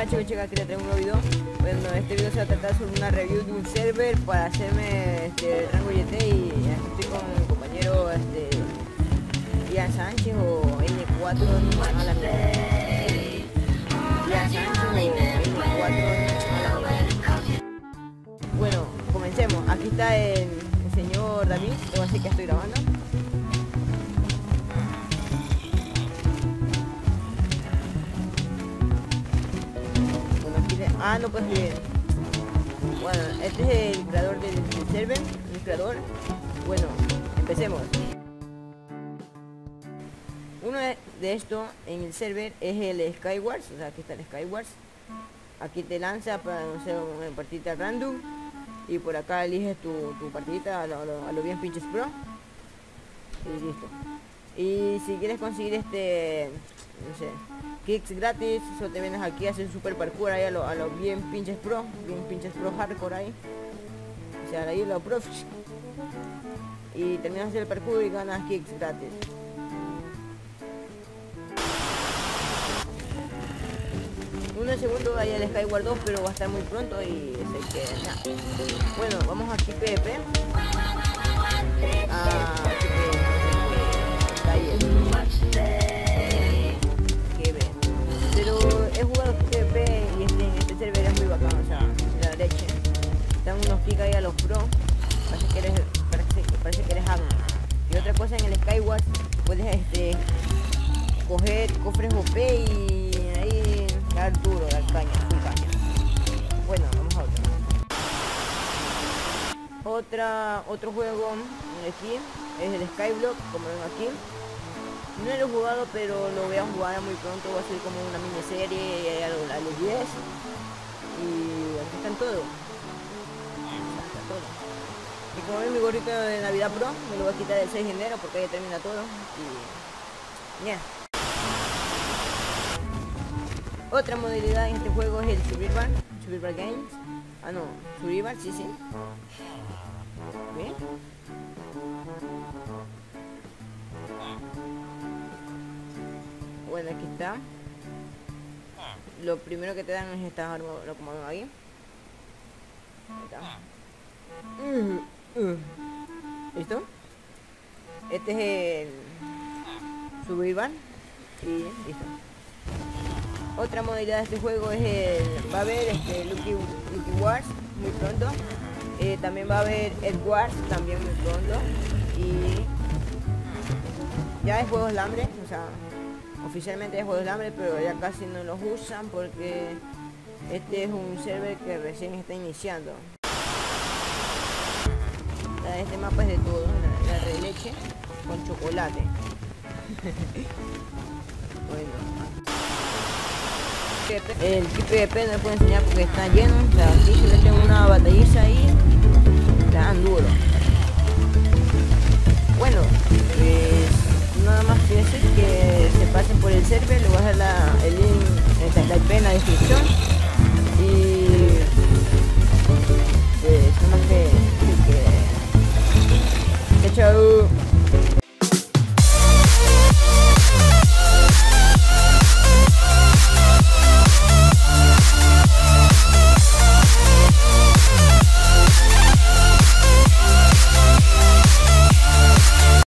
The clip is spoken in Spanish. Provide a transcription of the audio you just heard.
Hola chicos chicas, quería traer un nuevo video. Bueno, este video se va a tratar sobre una review de un server para hacerme este rango YT y estoy con mi compañero este Ian Sánchez o N4 no a la mierda. Ian Sánchez o N4 a la mierda. Bueno, comencemos, aquí está el, señor David, tengo así que estoy grabando Ah, no puedes leer. Bueno, este es el creador del, server, el creador. Bueno, empecemos. Uno de, esto en el server es el Skywars, o sea, aquí está el Skywars. Aquí te lanza para no sé, una partida random. Y por acá eliges tu, tu partidita a lo- a lo bien pinches pro. Y listo. Y si quieres conseguir este, no sé, kicks gratis, solo te vienes aquí a hacer super parkour ahí a lo, a lo bien pinches pro, bien pinches pro hardcore ahí. O sea, ahí lo pro. Y terminas de el parkour y ganas kicks gratis. Uno segundo hay el Skyward 2, pero va a estar muy pronto y sé que nada. Bueno, vamos aquí PvP. En el Skyward, puedes este coger cofres OP y ahí dar duro, dar caña, caña. Bueno, vamos a otro. Otra, otro juego aquí es el Skyblock, como ven aquí. No lo he jugado, pero lo voy a jugar muy pronto, va a ser como una miniserie a los, a los 10. Y aquí están todo. Aquí está todo. Como ven mi gorrito de Navidad Pro, me lo voy a quitar el 6 de enero porque ahí termina todo. Y... Yeah. Otra modalidad en este juego es el Survival, Survival Games. Ah no, Survival, sí, sí. ¿Bien? Bueno, aquí está. Lo primero que te dan es esta arma, lo como ven ahí. Ahí está. Uh. ¿Listo? Este es el Survival. Y listo. Otra modalidad de este juego es el... Va a haber este Lucky, Lucky Wars muy pronto. Eh, también va a haber Ed Wars también muy pronto. Y... Ya es Juegos del Hambre, o sea... Oficialmente es Juegos del Hambre, pero ya casi no los usan porque... Este es un server que recién está iniciando. La este mapa es de todo, la, de leche con chocolate. bueno. El TPP no les puedo enseñar porque está lleno. La yo le tengo una batalliza ahí. Dan duro. Bueno, pues nada más que decir que se pasen por el server, le voy a dar la